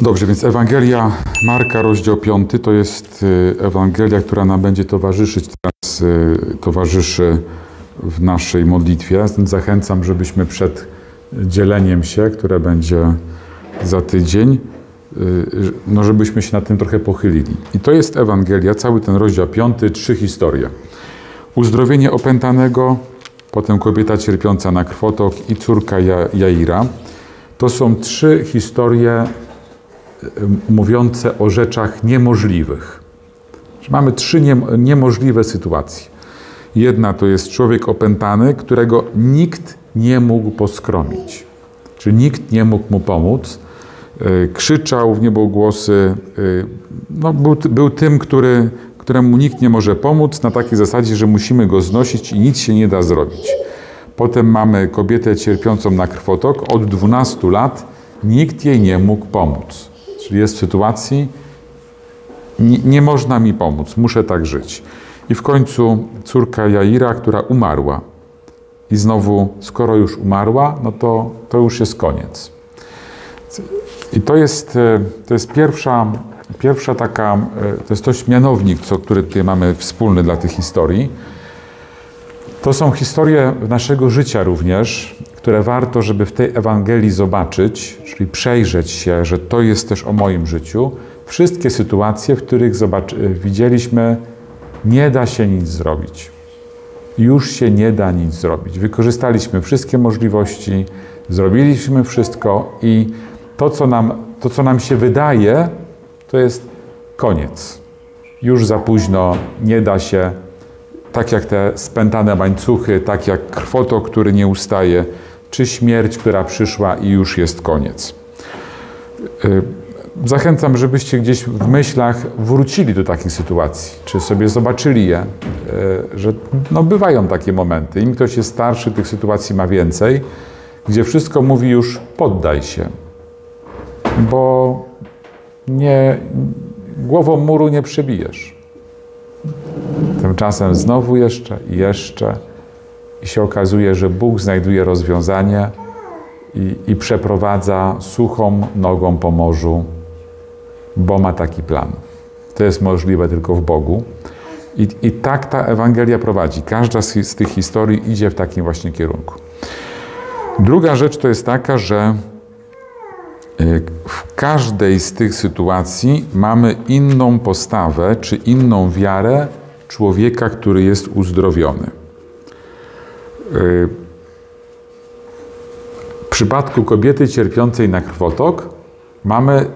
Dobrze, więc Ewangelia Marka, rozdział 5, to jest y, Ewangelia, która nam będzie towarzyszyć teraz, y, towarzyszy w naszej modlitwie. Zachęcam, żebyśmy przed dzieleniem się, które będzie za tydzień, y, no żebyśmy się nad tym trochę pochylili. I to jest Ewangelia, cały ten rozdział 5, trzy historie. Uzdrowienie opętanego, potem kobieta cierpiąca na krwotok i córka Jaira. To są trzy historie mówiące o rzeczach niemożliwych. Mamy trzy nie, niemożliwe sytuacje. Jedna to jest człowiek opętany, którego nikt nie mógł poskromić. Czyli nikt nie mógł mu pomóc. Krzyczał w niebogłosy. No, był, był tym, który, któremu nikt nie może pomóc, na takiej zasadzie, że musimy go znosić i nic się nie da zrobić. Potem mamy kobietę cierpiącą na krwotok. Od 12 lat nikt jej nie mógł pomóc. Czyli jest w sytuacji, nie, nie można mi pomóc, muszę tak żyć. I w końcu córka Jaira, która umarła. I znowu, skoro już umarła, no to, to już jest koniec. I to jest, to jest pierwsza, pierwsza taka, to jest też mianownik, co, który tutaj mamy wspólny dla tych historii. To są historie naszego życia również, które warto, żeby w tej Ewangelii zobaczyć, czyli przejrzeć się, że to jest też o moim życiu. Wszystkie sytuacje, w których widzieliśmy, nie da się nic zrobić. Już się nie da nic zrobić. Wykorzystaliśmy wszystkie możliwości, zrobiliśmy wszystko i to, co nam, to, co nam się wydaje, to jest koniec. Już za późno, nie da się, tak jak te spętane łańcuchy, tak jak krwotok, który nie ustaje, czy śmierć, która przyszła i już jest koniec. Y, zachęcam, żebyście gdzieś w myślach wrócili do takich sytuacji, czy sobie zobaczyli je, y, że no bywają takie momenty. Im ktoś jest starszy, tych sytuacji ma więcej, gdzie wszystko mówi już poddaj się, bo nie, głową muru nie przebijesz. Tymczasem znowu jeszcze i jeszcze i się okazuje, że Bóg znajduje rozwiązanie i, i przeprowadza suchą nogą po morzu, bo ma taki plan. To jest możliwe tylko w Bogu. I, I, tak ta Ewangelia prowadzi. Każda z, z, tych historii idzie w takim właśnie kierunku. Druga rzecz to jest taka, że y, w każdej z tych sytuacji mamy inną postawę czy inną wiarę człowieka, który jest uzdrowiony. W przypadku kobiety cierpiącej na krwotok mamy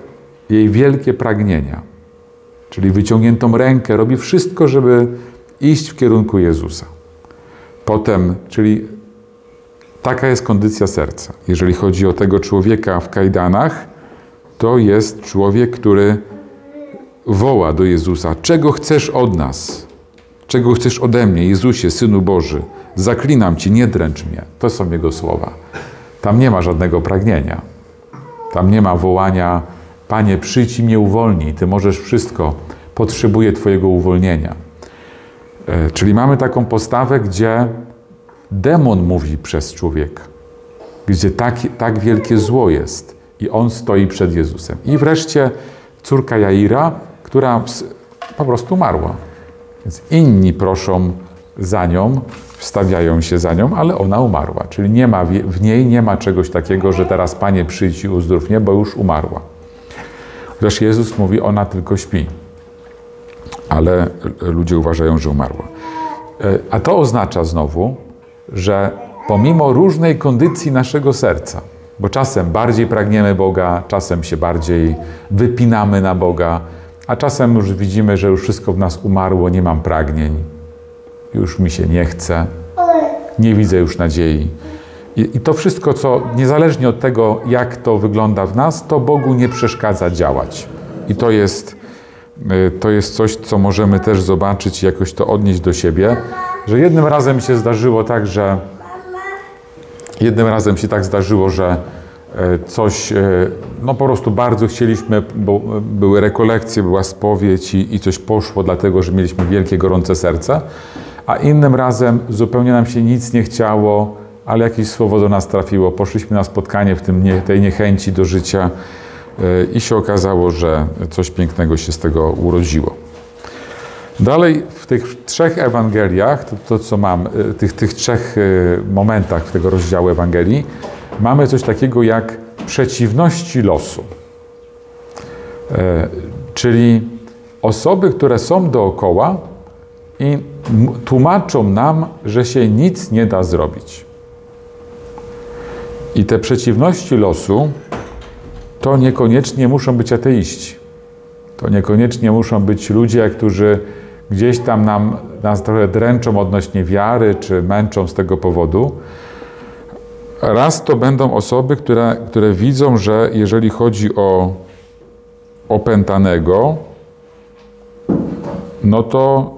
jej wielkie pragnienia, czyli wyciągniętą rękę, robi wszystko, żeby iść w kierunku Jezusa. Potem, czyli taka jest kondycja serca. Jeżeli chodzi o tego człowieka w kajdanach, to jest człowiek, który woła do Jezusa: Czego chcesz od nas? Czego chcesz ode mnie, Jezusie, Synu Boży? Zaklinam Ci, nie dręcz mnie. To są Jego słowa. Tam nie ma żadnego pragnienia. Tam nie ma wołania, Panie, przyjdź i mnie uwolnij, Ty możesz wszystko, potrzebuję Twojego uwolnienia. E, czyli mamy taką postawę, gdzie demon mówi przez człowieka, gdzie tak, tak wielkie zło jest i on stoi przed Jezusem. I wreszcie córka Jaira, która po prostu umarła. Więc inni proszą za nią, wstawiają się za nią, ale ona umarła. Czyli nie ma, w niej nie ma czegoś takiego, że teraz Panie przyjdź i uzdrów mnie, bo już umarła. Chociaż Jezus mówi, ona tylko śpi. Ale ludzie uważają, że umarła. E, a to oznacza znowu, że pomimo różnej kondycji naszego serca, bo czasem bardziej pragniemy Boga, czasem się bardziej wypinamy na Boga, a czasem już widzimy, że już wszystko w nas umarło, nie mam pragnień, już mi się nie chce, nie widzę już nadziei. I, I, to wszystko, co niezależnie od tego, jak to wygląda w nas, to Bogu nie przeszkadza działać. I to jest, y, to jest coś, co możemy też zobaczyć i jakoś to odnieść do siebie, że jednym razem się zdarzyło tak, że jednym razem się tak zdarzyło, że e, coś, e, no po prostu bardzo chcieliśmy, bo były rekolekcje, była spowiedź i, i coś poszło, dlatego że mieliśmy wielkie, gorące serce a innym razem zupełnie nam się nic nie chciało, ale jakieś słowo do nas trafiło. Poszliśmy na spotkanie w tym nie, tej niechęci do życia i się okazało, że coś pięknego się z tego urodziło. Dalej w tych trzech Ewangeliach, to, to co mam, tych, tych trzech momentach tego rozdziału Ewangelii, mamy coś takiego jak przeciwności losu. Czyli osoby, które są dookoła i tłumaczą nam, że się nic nie da zrobić. I te przeciwności losu to niekoniecznie muszą być ateiści. To niekoniecznie muszą być ludzie, którzy gdzieś tam nam, nas trochę dręczą odnośnie wiary, czy męczą z tego powodu. Raz to będą osoby, które, które widzą, że jeżeli chodzi o opętanego, no to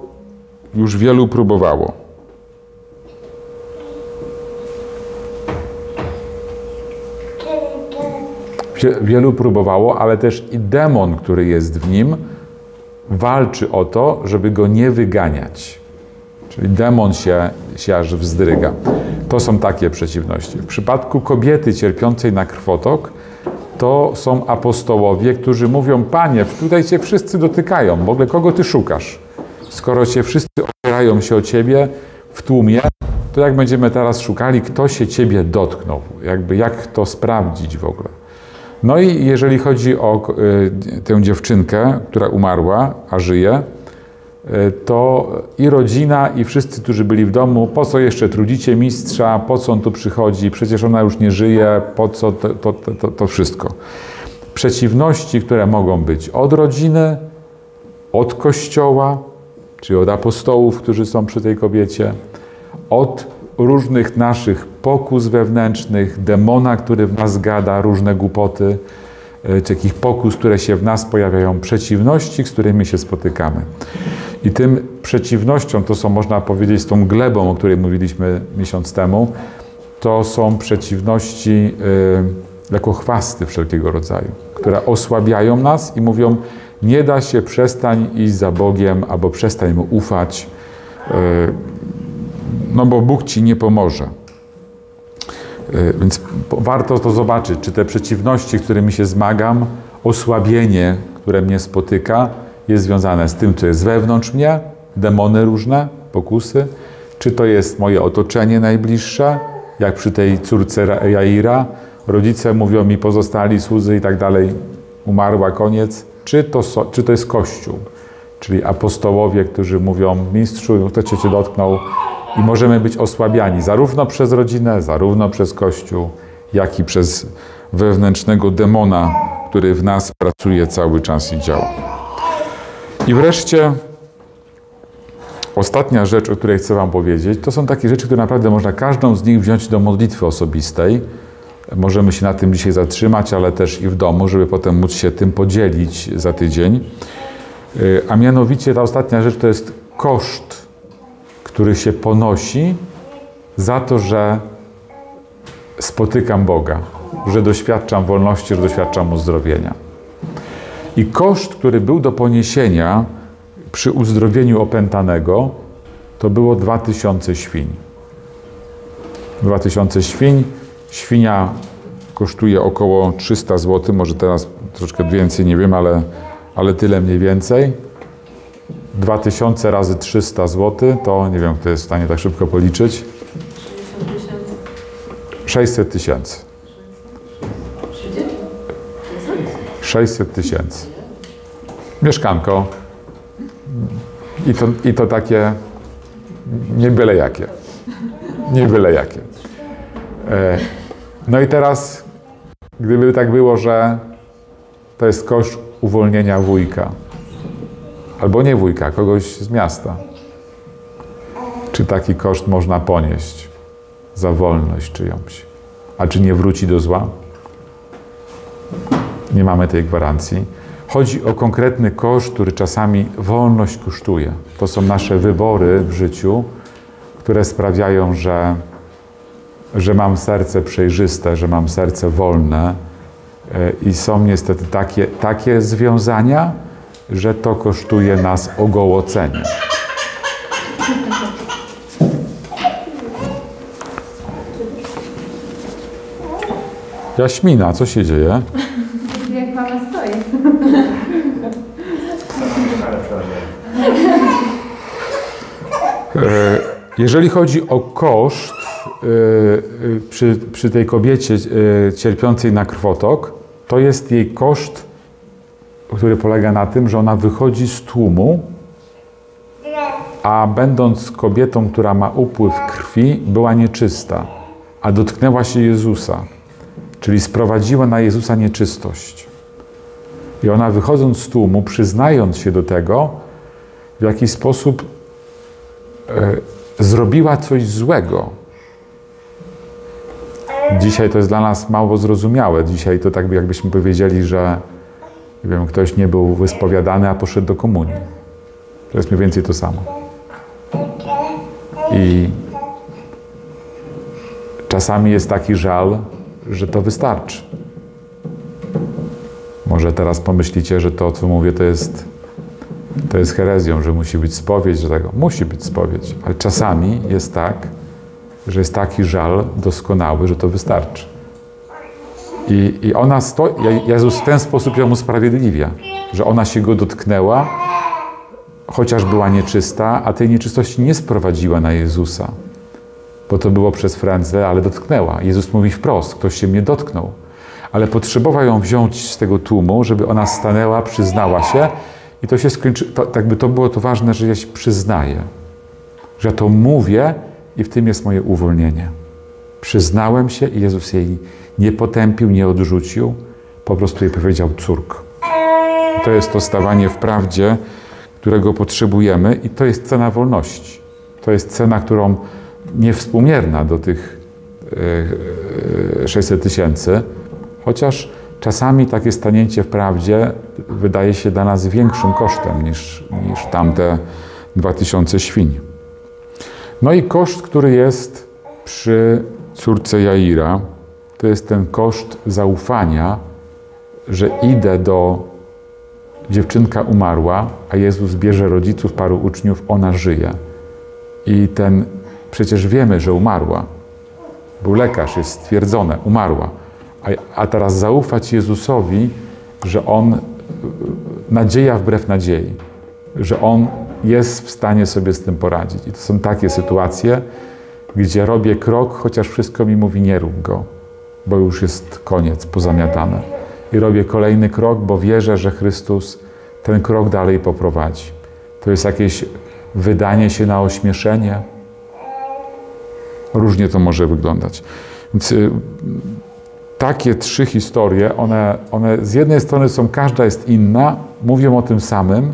już wielu próbowało. Wielu próbowało, ale też i demon, który jest w nim, walczy o to, żeby go nie wyganiać. Czyli demon się, się aż wzdryga. To są takie przeciwności. W przypadku kobiety cierpiącej na krwotok, to są apostołowie, którzy mówią: Panie, tutaj cię wszyscy dotykają, w ogóle kogo ty szukasz? Skoro cię wszyscy opierają się o ciebie w tłumie, to jak będziemy teraz szukali, kto się ciebie dotknął? Jakby jak to sprawdzić w ogóle? No i jeżeli chodzi o y, tę dziewczynkę, która umarła, a żyje, y, to i rodzina, i wszyscy, którzy byli w domu, po co jeszcze trudzicie mistrza, po co on tu przychodzi, przecież ona już nie żyje, po co to, to, to, to wszystko. Przeciwności, które mogą być od rodziny, od kościoła, czyli od apostołów, którzy są przy tej kobiecie, od różnych naszych pokus wewnętrznych, demona, który w nas gada różne głupoty, e, takich pokus, które się w nas pojawiają, przeciwności, z którymi się spotykamy. I tym przeciwnością, to są można powiedzieć z tą glebą, o której mówiliśmy miesiąc temu, to są przeciwności y, jako chwasty wszelkiego rodzaju, które osłabiają nas i mówią, nie da się, przestań iść za Bogiem albo przestań Mu ufać, y, no bo Bóg Ci nie pomoże. Y, więc warto to zobaczyć, czy te przeciwności, którymi się zmagam, osłabienie, które mnie spotyka, jest związane z tym, co jest wewnątrz mnie, demony różne, pokusy, czy to jest moje otoczenie najbliższe, jak przy tej córce Jaira, rodzice mówią mi pozostali słudzy i tak dalej, umarła, koniec, czy to, czy to jest Kościół, czyli apostołowie, którzy mówią, mistrzu, kto cię, cię dotknął i możemy być osłabiani zarówno przez rodzinę, zarówno przez Kościół, jak i przez wewnętrznego demona, który w nas pracuje cały czas i działa. I wreszcie ostatnia rzecz, o której chcę Wam powiedzieć, to są takie rzeczy, które naprawdę można każdą z nich wziąć do modlitwy osobistej. Możemy się na tym dzisiaj zatrzymać, ale też i w domu, żeby potem móc się tym podzielić za tydzień. Y, a mianowicie ta ostatnia rzecz to jest koszt, który się ponosi za to, że spotykam Boga, że doświadczam wolności, że doświadczam uzdrowienia. I koszt, który był do poniesienia przy uzdrowieniu opętanego, to było 2000 świń. 2000 świń. Świnia kosztuje około 300 zł, może teraz troszkę więcej, nie wiem, ale, ale tyle mniej więcej. 2000 razy 300 zł, to nie wiem, kto jest w stanie tak szybko policzyć. 600 tysięcy. 600 tysięcy. Mieszkanko. I to, I to takie nie byle jakie. Nie byle jakie. E, no i teraz, gdyby tak było, że to jest koszt uwolnienia wujka, albo nie wujka, kogoś z miasta, czy taki koszt można ponieść za wolność czyjąś? A czy nie wróci do zła? Nie mamy tej gwarancji. Chodzi o konkretny koszt, który czasami wolność kosztuje. To są nasze wybory w życiu, które sprawiają, że, że mam serce przejrzyste, że mam serce wolne. E, I są niestety takie, takie związania, że to kosztuje nas ogołocenie. Jaśmina, co się dzieje? Jak mamy E, jeżeli chodzi o koszt przy, przy tej kobiecie cierpiącej na krwotok, to jest jej koszt, który polega na tym, że ona wychodzi z tłumu, a będąc kobietą, która ma upływ krwi, była nieczysta, a dotknęła się Jezusa, czyli sprowadziła na Jezusa nieczystość. I ona wychodząc z tłumu, przyznając się do tego, w jakiś sposób e, zrobiła coś złego. Dzisiaj to jest dla nas mało zrozumiałe. Dzisiaj to tak jakbyśmy powiedzieli, że nie wiem, ktoś nie był wyspowiadany, a poszedł do komunii. To jest mniej więcej to samo. I czasami jest taki żal, że to wystarczy. Może teraz pomyślicie, że to, co mówię, to jest, to jest herezją, że musi być spowiedź, że tego. Musi być spowiedź, ale czasami jest tak, że jest taki żal doskonały, że to wystarczy. I, i ona sto, Jezus w ten sposób ją usprawiedliwia, że ona się go dotknęła, chociaż była nieczysta, a tej nieczystości nie sprowadziła na Jezusa, bo to było przez frędzle, ale dotknęła. Jezus mówi wprost, ktoś się mnie dotknął ale potrzebował ją wziąć z tego tłumu, żeby ona stanęła, przyznała się i to się skończy, to, tak by to było to ważne, że ja się przyznaję, że to mówię i w tym jest moje uwolnienie. Przyznałem się i Jezus jej nie potępił, nie odrzucił, po prostu jej powiedział córk. To jest to stawanie w prawdzie, którego potrzebujemy i to jest cena wolności. To jest cena, którą niewspółmierna do tych 600 e, e, tysięcy, Chociaż czasami takie stanięcie w prawdzie wydaje się dla nas większym kosztem niż, niż tamte 2000 świń. No i koszt, który jest przy córce Jaira, to jest ten koszt zaufania, że idę do dziewczynka umarła, a Jezus bierze rodziców, paru uczniów, ona żyje. I ten, przecież wiemy, że umarła. Był lekarz, jest stwierdzone, umarła a, a teraz zaufać Jezusowi, że On, nadzieja wbrew nadziei, że On jest w stanie sobie z tym poradzić. I to są takie sytuacje, gdzie robię krok, chociaż wszystko mi mówi nie rób go, bo już jest koniec, pozamiatane. I robię kolejny krok, bo wierzę, że Chrystus ten krok dalej poprowadzi. To jest jakieś wydanie się na ośmieszenie. Różnie to może wyglądać. Więc y, takie trzy historie, one, one z jednej strony są, każda jest inna, mówią o tym samym,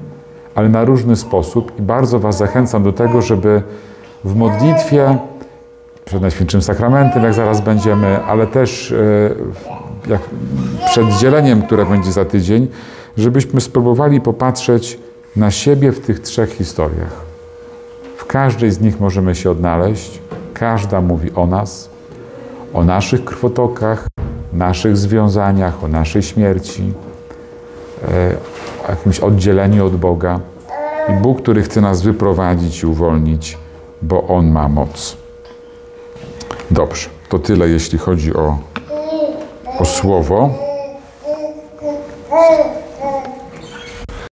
ale na różny sposób i bardzo Was zachęcam do tego, żeby w modlitwie, przed Najświętszym Sakramentem, jak zaraz będziemy, ale też e, jak przed dzieleniem, które będzie za tydzień, żebyśmy spróbowali popatrzeć na siebie w tych trzech historiach. W każdej z nich możemy się odnaleźć, każda mówi o nas, o naszych krwotokach, naszych związaniach, o naszej śmierci, e, jakimś oddzieleniu od Boga. I Bóg, który chce nas wyprowadzić i uwolnić, bo On ma moc. Dobrze, to tyle, jeśli chodzi o, o słowo.